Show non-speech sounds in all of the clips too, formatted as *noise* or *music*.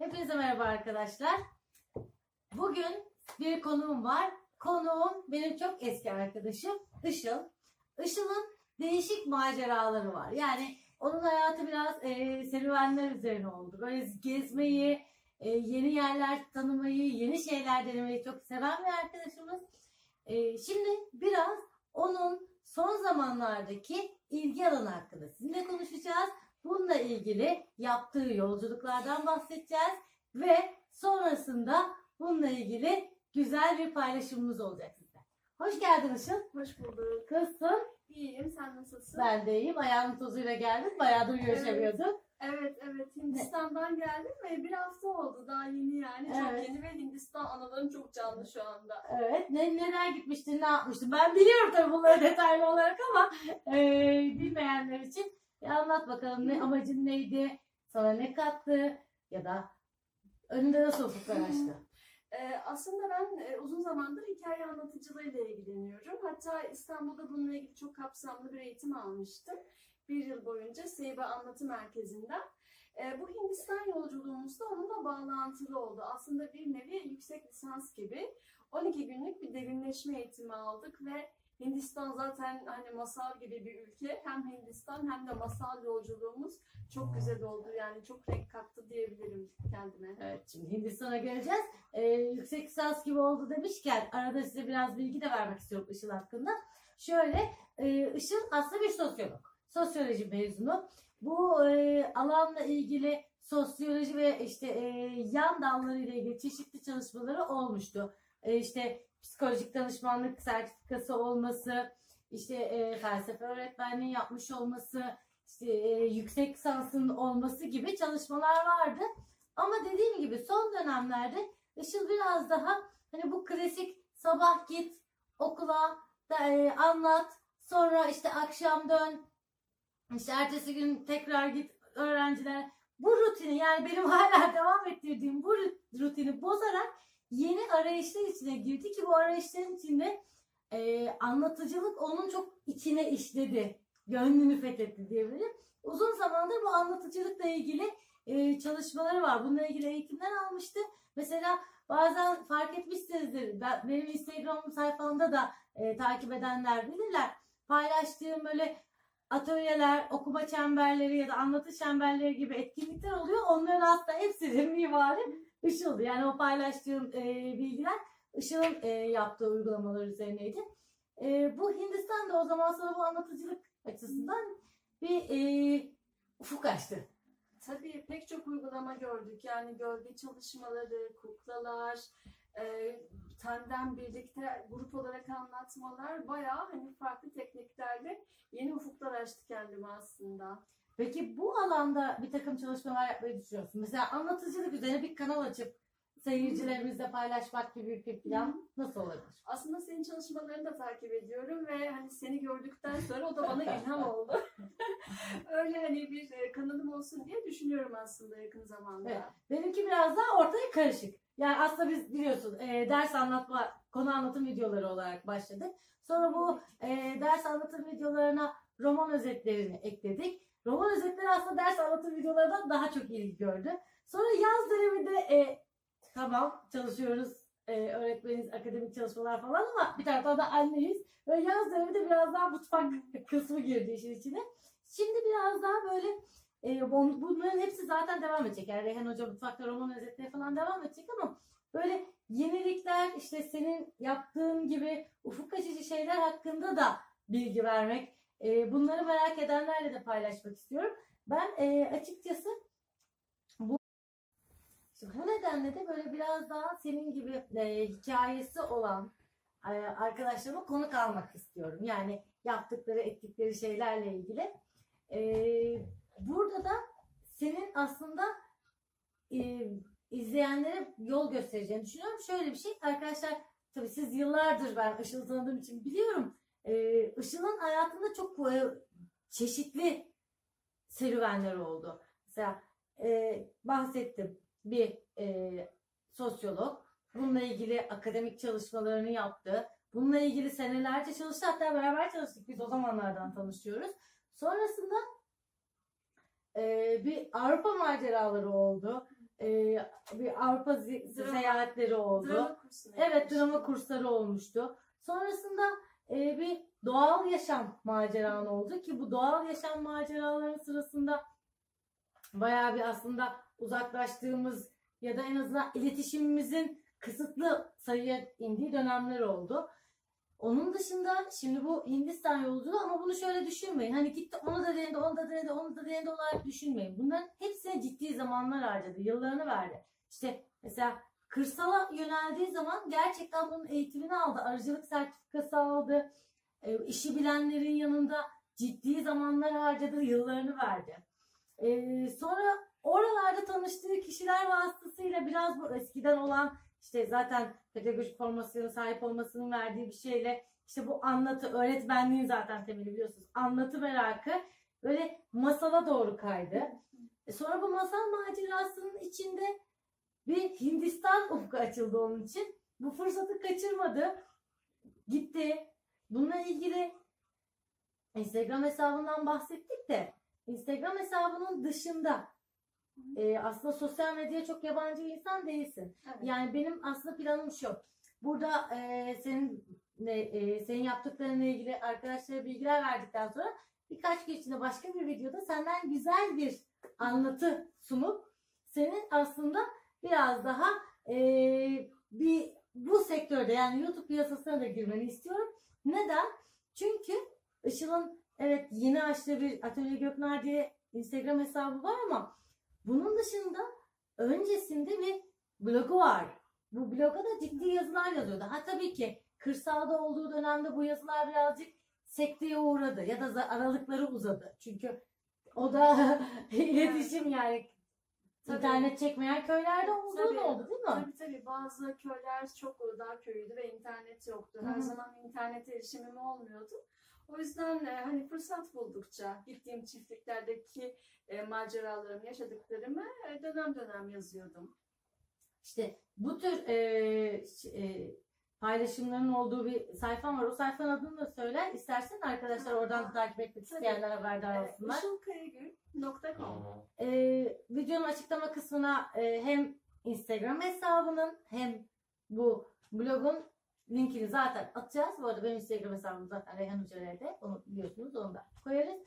Hepinize merhaba arkadaşlar. Bugün bir konuğum var. Konuğum benim çok eski arkadaşım Işıl. Işıl'ın değişik maceraları var. Yani onun hayatı biraz e, serüvenler üzerine oldu. Böyle gezmeyi, e, yeni yerler tanımayı, yeni şeyler denemeyi çok seven bir arkadaşımız. E, şimdi biraz onun son zamanlardaki ilgi alanı hakkında sizinle konuşacağız. Bununla ilgili yaptığı yolculuklardan bahsedeceğiz ve sonrasında bununla ilgili güzel bir paylaşımımız olacak size. Hoş geldin Işıl. Hoş bulduk. Nasılsın? İyiyim. Sen nasılsın? Ben de iyiyim. Ayağımın tozuyla geldim. Bayağıdır görüşemiyorduk. Evet evet. Hindistan'dan geldim ve bir hafta oldu. Daha yeni yani. Çok Evet. yeni ve Hindistan anılarım çok canlı şu anda. Evet. Ne, neler gitmiştin, ne yapmıştın? Ben biliyorum tabii bunları *laughs* detaylı olarak ama e, bilmeyenler için bir anlat bakalım. Ne, amacın neydi? Sana ne kattı? Ya da önünde nasıl ufuklar açtı? Ee, aslında ben e, uzun zamandır hikaye anlatıcılığıyla ilgileniyorum. Hatta İstanbul'da bununla ilgili çok kapsamlı bir eğitim almıştım. Bir yıl boyunca Seyba Anlatı Merkezi'nden. Ee, bu Hindistan yolculuğumuzda onunla bağlantılı oldu. Aslında bir nevi yüksek lisans gibi. 12 günlük bir derinleşme eğitimi aldık ve Hindistan zaten hani masal gibi bir ülke. Hem Hindistan hem de masal yolculuğumuz çok güzel oldu. Yani çok renk kattı diyebilirim kendime. Evet, şimdi Hindistan'a geleceğiz. Ee, yüksek lisans gibi oldu demişken arada size biraz bilgi de vermek istiyorum Işıl hakkında. Şöyle, e, Işıl aslında bir sosyolog. Sosyoloji mezunu. Bu e, alanla ilgili sosyoloji ve işte e, yan dalları ile ilgili çeşitli çalışmaları olmuştu. E, işte psikolojik danışmanlık sertifikası olması, işte e, felsefe öğretmenliği yapmış olması, işte e, yüksek lisansının olması gibi çalışmalar vardı. Ama dediğim gibi son dönemlerde Işıl biraz daha hani bu klasik sabah git okula da, e, anlat sonra işte akşam dön işte ertesi gün tekrar git öğrenciler bu rutini yani benim *laughs* hala devam ettirdiğim bu ru- rutini bozarak yeni arayışlar içine girdi ki bu arayışların içinde e, anlatıcılık onun çok içine işledi gönlünü fethetti diyebilirim. Uzun zamandır bu anlatıcılıkla ilgili e, çalışmaları var. Bununla ilgili eğitimler almıştı. Mesela bazen fark etmişsinizdir. Ben, benim Instagram sayfamda da e, takip edenler bilirler. Paylaştığım böyle atölyeler, okuma çemberleri ya da anlatı çemberleri gibi etkinlikler oluyor. Onların aslında hepsinin mimarı Işıl. Yani o paylaştığım e, bilgiler Işıl'ın e, yaptığı uygulamalar üzerineydi. E, bu Hindistan'da o zaman sana bu anlatıcılık açısından bir e, ufuk açtı. Tabii pek çok uygulama gördük. Yani gölge çalışmaları, kuklalar, e, tandem birlikte grup olarak anlatmalar bayağı hani farklı tekniklerle yeni ufuklar açtı kendime aslında. Peki bu alanda bir takım çalışmalar yapmayı düşünüyorsun. Mesela anlatıcılık üzerine bir kanal açıp seyircilerimizle paylaşmak gibi bir plan nasıl olabilir? Aslında senin çalışmalarını da takip ediyorum ve hani seni gördükten sonra o da bana ilham oldu. *laughs* Öyle hani bir e, kanalım olsun diye düşünüyorum aslında yakın zamanda. Evet. Benimki biraz daha ortaya karışık. Yani aslında biz biliyorsun e, ders anlatma, konu anlatım videoları olarak başladık. Sonra bu e, ders anlatım videolarına roman özetlerini ekledik. Roman özetleri aslında ders anlatım videolarından daha çok ilgi gördü. Sonra yaz döneminde e, tamam çalışıyoruz, e, öğretmeniz, akademik çalışmalar falan ama bir taraftan da anneyiz. Ve yaz döneminde biraz daha mutfak *laughs* kısmı girdi işin içine. Şimdi biraz daha böyle e, bun- bunların hepsi zaten devam edecek. Yani Reyhan Hoca mutfakta roman özetleri falan devam edecek ama böyle yenilikler işte senin yaptığın gibi ufuk açıcı şeyler hakkında da bilgi vermek. E, bunları merak edenlerle de paylaşmak istiyorum. Ben e, açıkçası bu bu nedenle de böyle biraz daha senin gibi e, hikayesi olan e, arkadaşlarıma konuk almak istiyorum. Yani yaptıkları, ettikleri şeylerle ilgili. Ee, burada da senin aslında e, izleyenlere yol göstereceğini düşünüyorum. Şöyle bir şey arkadaşlar tabii siz yıllardır ben Işıl'ı tanıdığım için biliyorum. Ee, Işıl'ın hayatında çok e, çeşitli serüvenler oldu. Mesela e, bahsettim bir e, sosyolog bununla ilgili akademik çalışmalarını yaptı. Bununla ilgili senelerce çalıştı. Hatta beraber çalıştık. Biz o zamanlardan tanışıyoruz. Sonrasında e, bir Avrupa maceraları oldu. e, bir Avrupa Drama- seyahatleri oldu. Drama Evet drama kursları olmuştu. Sonrasında e, bir doğal yaşam maceran oldu ki bu doğal yaşam maceraların sırasında bayağı bir aslında uzaklaştığımız ya da en azından iletişimimizin kısıtlı sayıya indiği dönemler oldu. Onun dışında şimdi bu Hindistan yolculuğu ama bunu şöyle düşünmeyin. Hani gitti onu da denedi, onu da denedi, onu da denedi olarak düşünmeyin. Bunların hepsine ciddi zamanlar harcadı, yıllarını verdi. İşte mesela kırsala yöneldiği zaman gerçekten bunun eğitimini aldı. Arıcılık sertifikası aldı. E, işi bilenlerin yanında ciddi zamanlar harcadı, yıllarını verdi. E, sonra oralarda tanıştığı kişiler vasıtasıyla biraz bu eskiden olan işte zaten pedagojik formasyona sahip olmasının verdiği bir şeyle işte bu anlatı, öğretmenliğin zaten temeli biliyorsunuz. Anlatı merakı böyle masala doğru kaydı. E, sonra bu masal macerasının içinde bir Hindistan ufku açıldı onun için. Bu fırsatı kaçırmadı. Gitti. Bununla ilgili Instagram hesabından bahsettik de Instagram hesabının dışında e, aslında sosyal medyaya çok yabancı bir insan değilsin. Evet. Yani benim aslında planım şu. Burada e, senin ne, e, senin yaptıklarınla ilgili arkadaşlara bilgiler verdikten sonra birkaç gün içinde başka bir videoda senden güzel bir anlatı sunup senin aslında biraz daha e, bir bu sektörde yani YouTube piyasasına da girmeni istiyorum. Neden? Çünkü Işıl'ın evet yeni açtığı bir Atölye Göknar diye Instagram hesabı var ama bunun dışında öncesinde bir blogu var. Bu bloga da ciddi yazılar yazıyordu. Ha tabii ki kırsalda olduğu dönemde bu yazılar birazcık sekteye uğradı ya da aralıkları uzadı. Çünkü o da *laughs* iletişim yani Tabii. internet çekmeyen köylerde olduğu Tabii. da oldu değil mi? Tabii tabii bazı köyler çok dar köyüydü ve internet yoktu. Her Hı hı. zaman internet erişimim olmuyordu. O yüzden e, hani fırsat buldukça gittiğim çiftliklerdeki e, maceralarımı, yaşadıklarımı e, dönem dönem yazıyordum. İşte bu tür e, e, paylaşımların olduğu bir sayfam var. O sayfanın adını da söyler. İstersen arkadaşlar oradan da takip etmek isteyenler haberdar olsunlar. Işılkayagül.com E, videonun açıklama kısmına e, hem Instagram hesabının hem bu blogun linkini zaten atacağız. Bu arada benim Instagram hesabım zaten Reyhan Hoca'da. Onu biliyorsunuz. Onu da koyarız.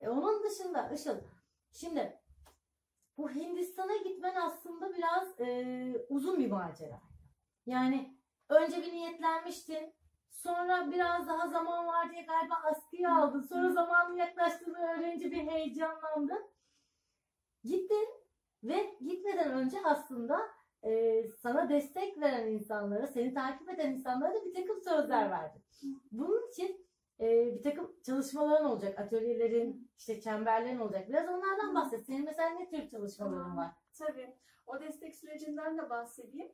E, onun dışında Işıl şimdi bu Hindistan'a gitmen aslında biraz e, uzun bir macera. Yani önce bir niyetlenmiştin. Sonra biraz daha zaman var diye galiba askıya aldın. Sonra zamanın yaklaştığını öğrenince bir heyecanlandın. Gittin ve gitmeden önce aslında e, sana destek veren insanlara, seni takip eden insanlara da bir takım sözler verdin. Bunun için e, bir takım çalışmaların olacak, atölyelerin, işte çemberlerin olacak. Biraz onlardan bahset. Senin mesela ne tür çalışmaların var? Tabii. O destek sürecinden de bahsedeyim.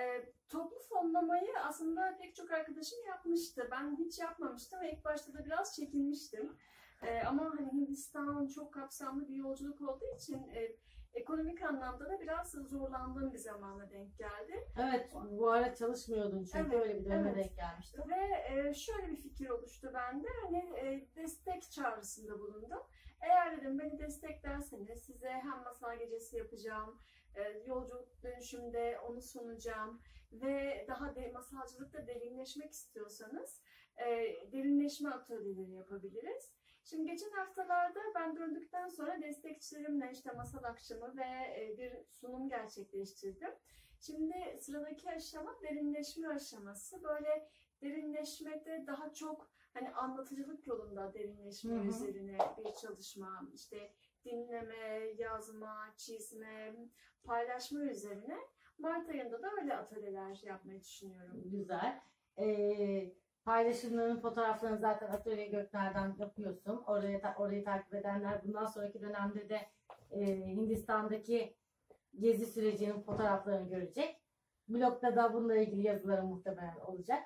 Ee, toplu fonlamayı aslında pek çok arkadaşım yapmıştı. Ben hiç yapmamıştım ve ilk başta da biraz çekinmiştim. Ee, ama hani Hindistan çok kapsamlı bir yolculuk olduğu için e, ekonomik anlamda da biraz zorlandığım bir zamana denk geldi. Evet, bu ara çalışmıyordun çünkü Evet, öyle bir döneme evet. denk gelmiştin. Ve e, şöyle bir fikir oluştu bende. Hani e, destek çağrısında bulundum. Eğer dedim beni desteklerseniz size hem masal gecesi yapacağım, e, yolculuk dönüşümde onu sunacağım ve daha de, masalcılıkta derinleşmek istiyorsanız e, derinleşme atölyeleri yapabiliriz. Şimdi geçen haftalarda ben döndükten sonra destekçilerimle işte masal akşamı ve e, bir sunum gerçekleştirdim. Şimdi sıradaki aşama derinleşme aşaması. Böyle derinleşmede daha çok hani anlatıcılık yolunda derinleşme Hı hı. üzerine bir çalışma, işte dinleme, yazma, çizme, paylaşma üzerine Mart ayında da öyle atölyeler yapmayı düşünüyorum. Güzel. Ee, paylaşımların fotoğraflarını zaten Atölye Gökler'den yapıyorsun. Oraya orayı takip edenler bundan sonraki dönemde de e, Hindistan'daki gezi sürecinin fotoğraflarını görecek. Blogda da bununla ilgili yazıları muhtemelen olacak.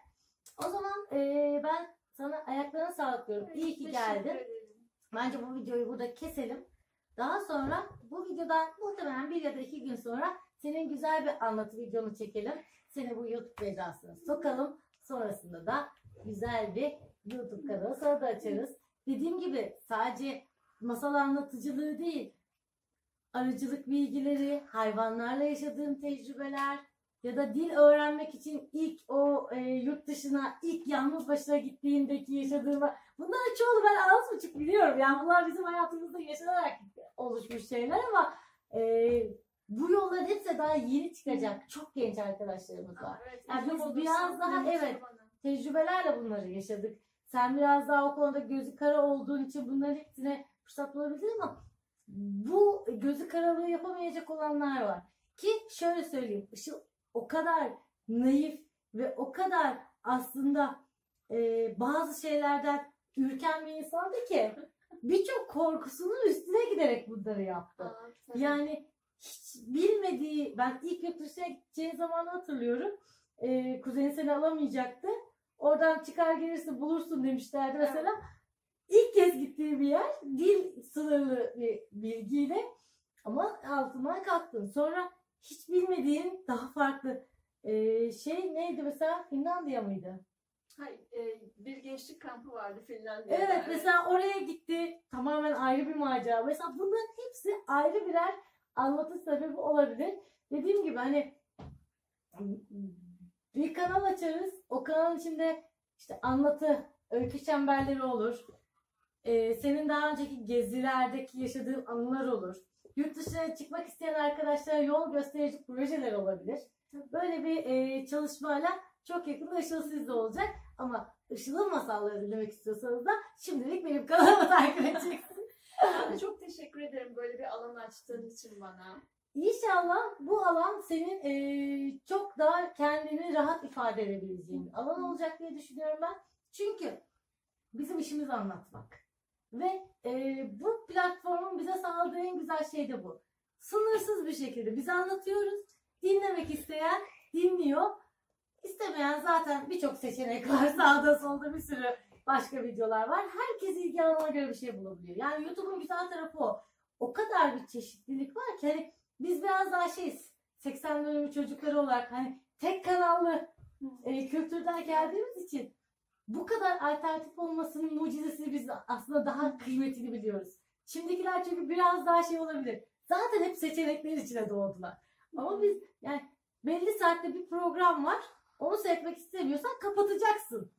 O zaman e, ben sana ayaklarına sağlık diyorum. İyi ki geldin. ederim. Bence bu videoyu burada keselim. Daha sonra bu videodan muhtemelen bir ya da iki gün sonra senin güzel bir anlatı videonu çekelim. Seni bu YouTube mecrasına sokalım. Sonrasında da güzel bir YouTube kanalı sana da açarız. Dediğim gibi sadece masal anlatıcılığı değil, arıcılık bilgileri, hayvanlarla yaşadığın tecrübeler ya da dil öğrenmek için ilk o e, yurt dışına ilk yalnız başına gittiğindeki yaşadığın bunların çoğunu ben az buçuk biliyorum. Yani bunlar bizim hayatımızda yaşanarak oluşmuş şeyler ama e, bu yolların hepsi daha yeni çıkacak çok genç arkadaşlarımız var. Evet, Yani biz biraz daha, evet. Tecrübelerle bunları yaşadık. Sen biraz daha o konuda gözü kara olduğun için bunların hepsine fırsat bulabildin ama bu gözü karalığı yapamayacak olanlar var. Ki şöyle söyleyeyim. Işıl o kadar naif ve o kadar aslında e, bazı şeylerden ürken bir insandı ki *laughs* birçok korkusunun üstüne giderek bunları yaptı. Aa, tabii. Yani hiç bilmediği, ben ilk yurt dışına gideceği zamanı hatırlıyorum. Ee, kuzeni seni alamayacaktı. Oradan çıkar gelirsin bulursun demişlerdi Evet. mesela. İlk kez gittiği bir yer dil sınırlı bir bilgiyle ama altından kalktın. Sonra hiç bilmediğin daha farklı ee, şey neydi mesela Finlandiya mıydı? Hayır, e, bir gençlik kampı vardı Finlandiya'da. Evet mesela oraya gitti. Tamamen ayrı bir macera. Mesela bunların hepsi ayrı birer anlatı sebebi olabilir. Dediğim gibi hani bir kanal açarız. O kanalın içinde işte anlatı, öykü çemberleri olur. Ee, senin daha önceki gezilerdeki yaşadığın anılar olur. Yurt dışına çıkmak isteyen arkadaşlara yol gösterici projeler olabilir. Böyle bir e, çalışmayla çok yakında Işıl sizde olacak. Ama Işıl'ın masalları dinlemek istiyorsanız da şimdilik benim kanalımı *laughs* takip edeceksiniz. Çok teşekkür ederim böyle bir alan açtığın için bana. İnşallah bu alan senin e, çok daha kendini rahat ifade edebileceğin alan olacak diye düşünüyorum ben. Çünkü bizim işimiz anlatmak. Ve e, bu platformun bize sağladığı en güzel şey de bu. Sınırsız bir şekilde biz anlatıyoruz. Dinlemek isteyen dinliyor. İstemeyen zaten birçok seçenek var. *laughs* Sağda solda bir sürü başka videolar var. Herkes ilgi alanına göre bir şey bulabiliyor. Yani YouTube'un güzel tarafı o. O kadar bir çeşitlilik var ki hani biz biraz daha şeyiz. 80 dönümü çocukları olarak hani tek kanallı e, kültürden geldiğimiz için bu kadar alternatif olmasının mucizesini biz aslında daha kıymetini biliyoruz. Şimdikiler çünkü biraz daha şey olabilir. Zaten hep seçenekler içine doğdular. Ama biz yani belli saatte bir program var. Onu seyretmek istemiyorsan kapatacaksın.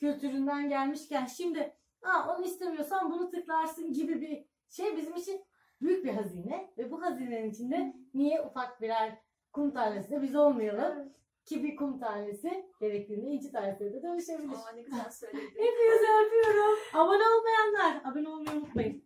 Kültüründen gelmişken şimdi ha, onu istemiyorsan bunu tıklarsın gibi bir şey bizim için büyük bir hazine. Ve bu hazinenin içinde niye ufak birer kum tanesi de biz olmayalım. Ki bir kum tanesi gerektiğinde inci tanesine de dönüşebilir. Aa, ne güzel söyledin. Hepinizi öpüyorum. Abone olmayanlar abone olmayı unutmayın.